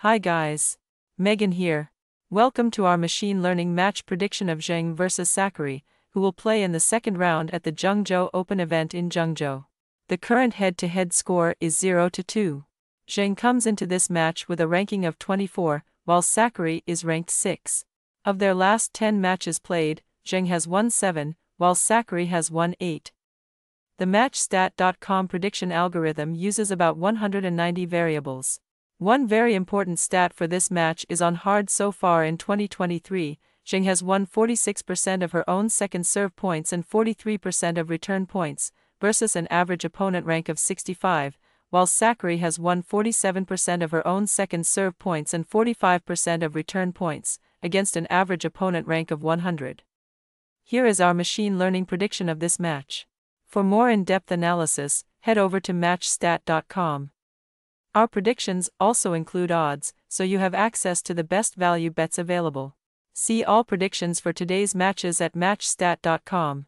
Hi guys. Megan here. Welcome to our machine learning match prediction of Zheng vs. Sakkari, who will play in the second round at the Zhengzhou Open event in Zhengzhou. The current head to head score is 0 to 2. Zheng comes into this match with a ranking of 24, while Sakkari is ranked 6. Of their last 10 matches played, Zheng has won 7, while Sakkari has won 8. The MatchStat.com prediction algorithm uses about 190 variables. One very important stat for this match is on hard so far in 2023. Zheng has won 46% of her own second serve points and 43% of return points, versus an average opponent rank of 65, while Sakkari has won 47% of her own second serve points and 45% of return points, against an average opponent rank of 100. Here is our machine learning prediction of this match. For more in depth analysis, head over to MatchStat.com. Our predictions also include odds, so you have access to the best value bets available. See all predictions for today's matches at MatchStat.com.